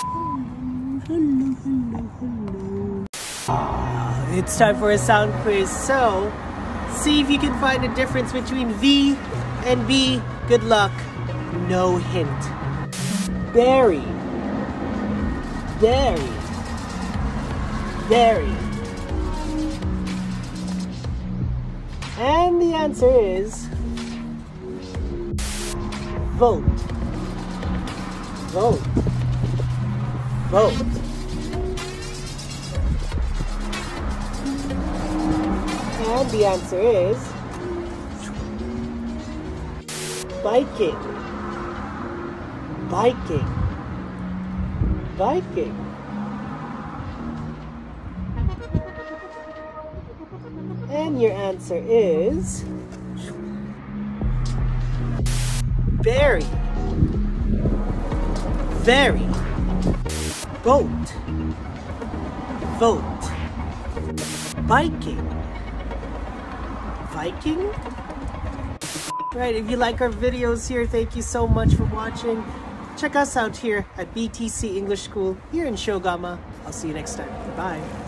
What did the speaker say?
Hello, hello, hello. It's time for a sound quiz. So, see if you can find a difference between V and B. Good luck. No hint. Berry. Dairy. Dairy. And the answer is vote. Vote. Oh. Vote. And the answer is biking. Biking. Biking. And your answer is very, very, boat, vote, biking, Viking? Right, if you like our videos here, thank you so much for watching. Check us out here at BTC English School here in Shiogama. I'll see you next time. Bye.